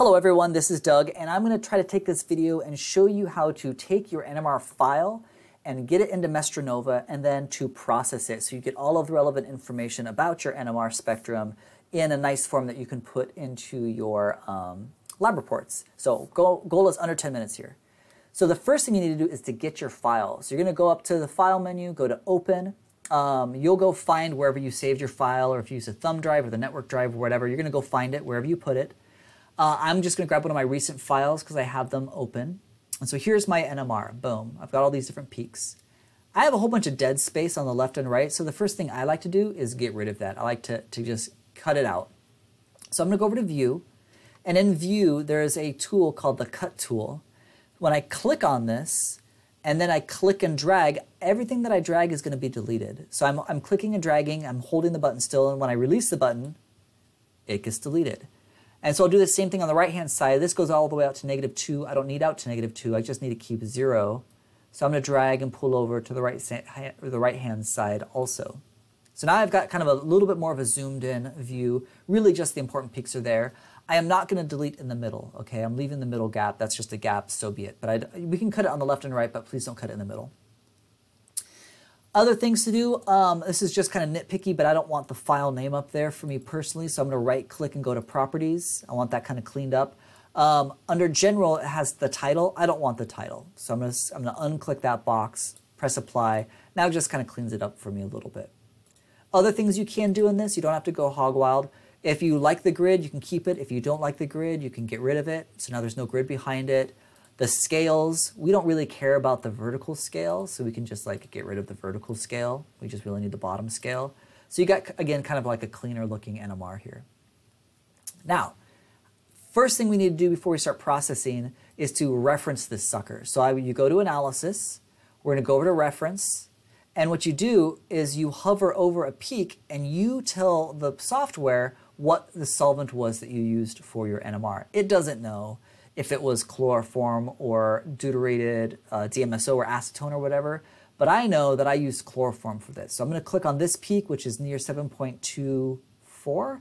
Hello everyone, this is Doug, and I'm going to try to take this video and show you how to take your NMR file and get it into MestreNova and then to process it so you get all of the relevant information about your NMR spectrum in a nice form that you can put into your um, lab reports. So goal, goal is under 10 minutes here. So the first thing you need to do is to get your file. So you're going to go up to the File menu, go to Open. Um, you'll go find wherever you saved your file, or if you use a thumb drive or the network drive or whatever, you're going to go find it wherever you put it. Uh, I'm just going to grab one of my recent files because I have them open. And so here's my NMR. Boom. I've got all these different peaks. I have a whole bunch of dead space on the left and right. So the first thing I like to do is get rid of that. I like to, to just cut it out. So I'm going to go over to View. And in View, there is a tool called the Cut tool. When I click on this, and then I click and drag, everything that I drag is going to be deleted. So I'm, I'm clicking and dragging, I'm holding the button still, and when I release the button, it gets deleted. And so I'll do the same thing on the right-hand side. This goes all the way out to negative 2. I don't need out to negative 2. I just need to keep 0. So I'm going to drag and pull over to the right the right-hand side also. So now I've got kind of a little bit more of a zoomed in view. Really just the important peaks are there. I am not going to delete in the middle, okay? I'm leaving the middle gap. That's just a gap, so be it. But I, we can cut it on the left and right, but please don't cut it in the middle. Other things to do, um, this is just kind of nitpicky, but I don't want the file name up there for me personally, so I'm going to right click and go to properties. I want that kind of cleaned up. Um, under general, it has the title. I don't want the title, so I'm going to I'm to unclick that box, press apply. Now it just kind of cleans it up for me a little bit. Other things you can do in this, you don't have to go hog wild. If you like the grid, you can keep it. If you don't like the grid, you can get rid of it. So now there's no grid behind it. The scales, we don't really care about the vertical scale, so we can just like get rid of the vertical scale. We just really need the bottom scale. So you got, again, kind of like a cleaner looking NMR here. Now, first thing we need to do before we start processing is to reference this sucker. So I, you go to analysis, we're gonna go over to reference, and what you do is you hover over a peak and you tell the software what the solvent was that you used for your NMR. It doesn't know if it was chloroform or deuterated uh, DMSO or acetone or whatever. But I know that I used chloroform for this. So I'm going to click on this peak, which is near 7.24.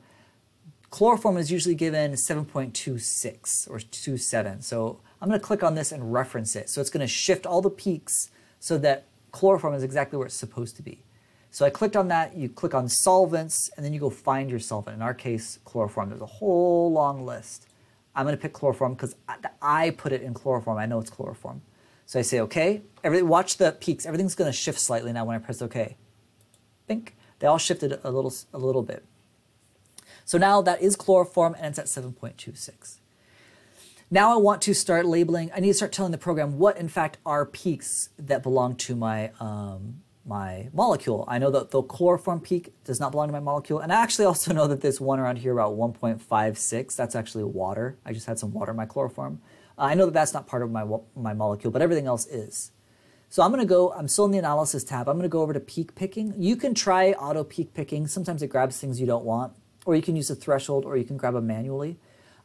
Chloroform is usually given 7.26 or 27. So I'm going to click on this and reference it. So it's going to shift all the peaks so that chloroform is exactly where it's supposed to be. So I clicked on that, you click on solvents, and then you go find your solvent. In our case, chloroform. There's a whole long list. I'm going to pick chloroform because I put it in chloroform. I know it's chloroform. So I say OK. Every, watch the peaks. Everything's going to shift slightly now when I press OK. Think they all shifted a little, a little bit. So now that is chloroform and it's at 7.26. Now I want to start labeling, I need to start telling the program what in fact are peaks that belong to my um, my molecule. I know that the chloroform peak does not belong to my molecule. And I actually also know that this one around here about 1.56, that's actually water. I just had some water in my chloroform. Uh, I know that that's not part of my, my molecule, but everything else is. So I'm going to go, I'm still in the analysis tab. I'm going to go over to peak picking. You can try auto peak picking. Sometimes it grabs things you don't want, or you can use a threshold, or you can grab them manually.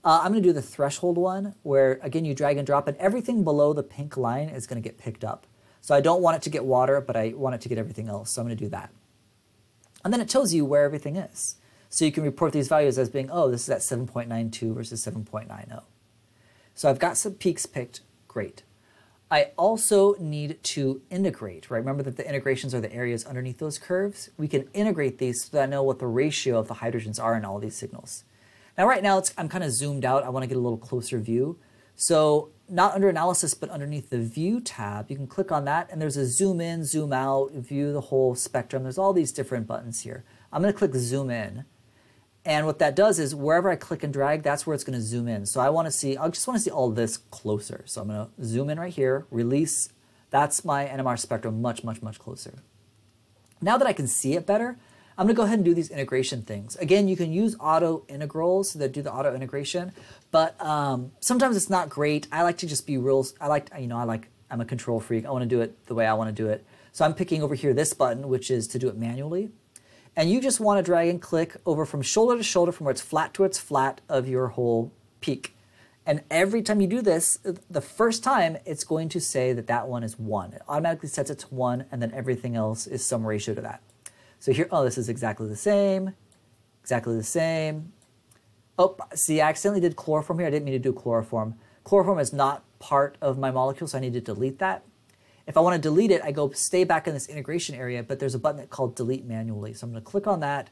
Uh, I'm going to do the threshold one, where again, you drag and drop, and everything below the pink line is going to get picked up. So I don't want it to get water, but I want it to get everything else. So I'm going to do that. And then it tells you where everything is. So you can report these values as being, oh, this is at 7.92 versus 7.90. So I've got some peaks picked. Great. I also need to integrate, right? Remember that the integrations are the areas underneath those curves. We can integrate these so that I know what the ratio of the hydrogens are in all these signals. Now, right now, I'm kind of zoomed out. I want to get a little closer view. So not under analysis, but underneath the view tab, you can click on that and there's a zoom in, zoom out, view the whole spectrum. There's all these different buttons here. I'm going to click zoom in. And what that does is wherever I click and drag, that's where it's going to zoom in. So I want to see, I just want to see all this closer. So I'm going to zoom in right here, release. That's my NMR spectrum much, much, much closer. Now that I can see it better, I'm to go ahead and do these integration things. Again, you can use auto integrals that do the auto integration, but um, sometimes it's not great. I like to just be real. I like, you know, I like, I'm a control freak. I want to do it the way I want to do it. So I'm picking over here this button, which is to do it manually. And you just want to drag and click over from shoulder to shoulder from where it's flat to where it's flat of your whole peak. And every time you do this, the first time it's going to say that that one is one. It automatically sets it to one, and then everything else is some ratio to that. So here, oh, this is exactly the same, exactly the same. Oh, see, I accidentally did chloroform here. I didn't mean to do chloroform. Chloroform is not part of my molecule, so I need to delete that. If I want to delete it, I go stay back in this integration area, but there's a button called delete manually. So I'm going to click on that,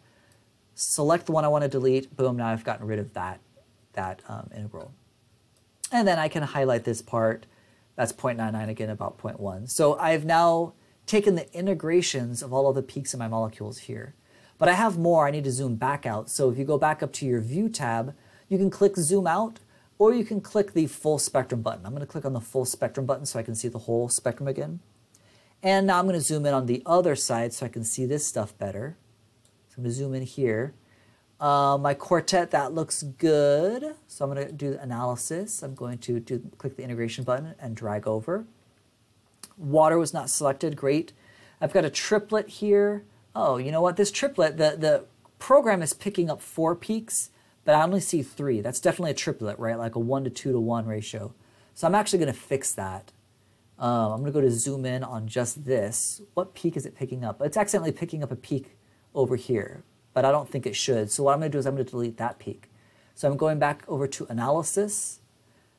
select the one I want to delete. Boom, now I've gotten rid of that, that um, integral. And then I can highlight this part. That's 0.99 again, about 0.1. So I've now taken the integrations of all of the peaks in my molecules here. But I have more, I need to zoom back out. So if you go back up to your View tab, you can click Zoom Out, or you can click the Full Spectrum button. I'm going to click on the Full Spectrum button so I can see the whole spectrum again. And now I'm going to zoom in on the other side so I can see this stuff better. So I'm going to zoom in here. Uh, my quartet, that looks good. So I'm going to do the analysis. I'm going to do, click the integration button and drag over. Water was not selected, great. I've got a triplet here. Oh, you know what? This triplet, the, the program is picking up four peaks, but I only see three. That's definitely a triplet, right? Like a one to two to one ratio. So I'm actually going to fix that. Um, I'm going to go to zoom in on just this. What peak is it picking up? It's accidentally picking up a peak over here, but I don't think it should. So what I'm going to do is I'm going to delete that peak. So I'm going back over to analysis.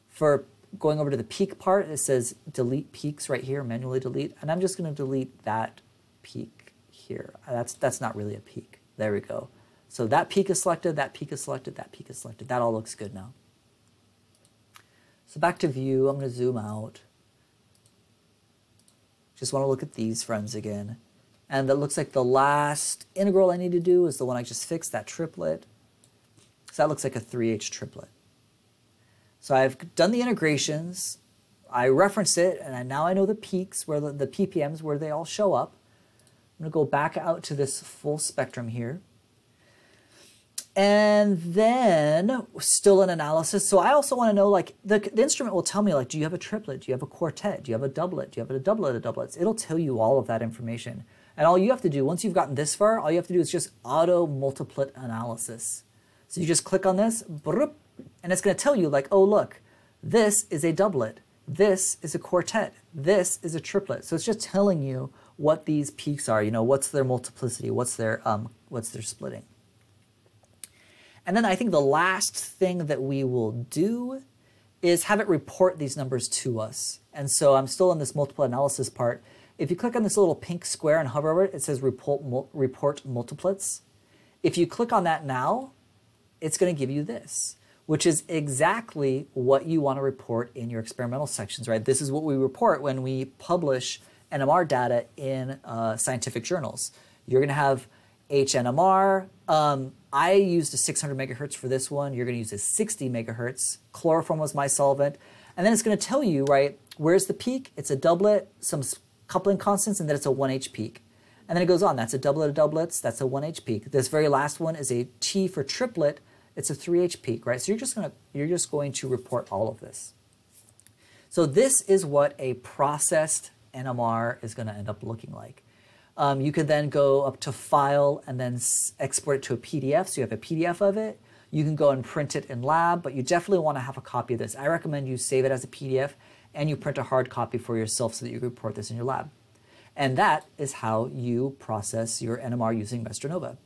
For going over to the peak part, it says delete peaks right here, manually delete. And I'm just going to delete that peak here. That's, that's not really a peak. There we go. So that peak is selected, that peak is selected, that peak is selected. That all looks good now. So back to view, I'm going to zoom out. Just want to look at these friends again. And that looks like the last integral I need to do is the one I just fixed, that triplet. So that looks like a 3H triplet. So I've done the integrations, I reference it, and I, now I know the peaks, where the, the ppms, where they all show up. I'm to go back out to this full spectrum here. And then still an analysis. So I also want to know, like, the, the instrument will tell me, like, do you have a triplet? Do you have a quartet? Do you have a doublet? Do you have a doublet of doublets? It'll tell you all of that information. And all you have to do, once you've gotten this far, all you have to do is just auto multiplet analysis. So you just click on this, and it's going to tell you like, oh, look, this is a doublet. This is a quartet. This is a triplet. So it's just telling you what these peaks are. You know, what's their multiplicity? What's their um, what's their splitting? And then I think the last thing that we will do is have it report these numbers to us. And so I'm still in this multiple analysis part. If you click on this little pink square and hover over it, it says report, report multiplets. If you click on that now, it's going to give you this which is exactly what you want to report in your experimental sections, right? This is what we report when we publish NMR data in uh, scientific journals. You're going to have HNMR. Um, I used a 600 megahertz for this one. You're going to use a 60 megahertz. Chloroform was my solvent. And then it's going to tell you, right, where's the peak? It's a doublet, some coupling constants, and then it's a 1H peak. And then it goes on. That's a doublet of doublets. That's a 1H peak. This very last one is a T for triplet, it's a 3H peak, right? So you're just, gonna, you're just going to report all of this. So this is what a processed NMR is going to end up looking like. Um, you can then go up to File and then export it to a PDF. So you have a PDF of it. You can go and print it in lab, but you definitely want to have a copy of this. I recommend you save it as a PDF and you print a hard copy for yourself so that you can report this in your lab. And that is how you process your NMR using MestreNova.